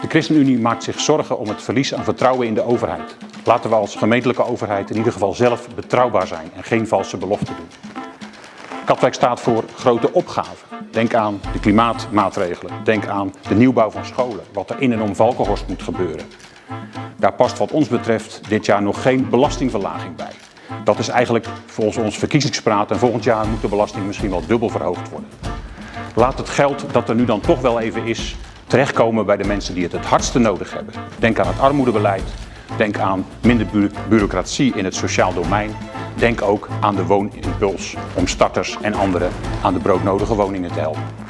De ChristenUnie maakt zich zorgen om het verlies aan vertrouwen in de overheid. Laten we als gemeentelijke overheid in ieder geval zelf betrouwbaar zijn en geen valse beloften doen. Katwijk staat voor grote opgaven. Denk aan de klimaatmaatregelen. Denk aan de nieuwbouw van scholen. Wat er in en om Valkenhorst moet gebeuren. Daar past wat ons betreft dit jaar nog geen belastingverlaging bij. Dat is eigenlijk volgens ons verkiezingspraat en volgend jaar moet de belasting misschien wel dubbel verhoogd worden. Laat het geld dat er nu dan toch wel even is terechtkomen bij de mensen die het het hardste nodig hebben. Denk aan het armoedebeleid. Denk aan minder bureaucratie in het sociaal domein. Denk ook aan de woonimpuls om starters en anderen aan de broodnodige woningen te helpen.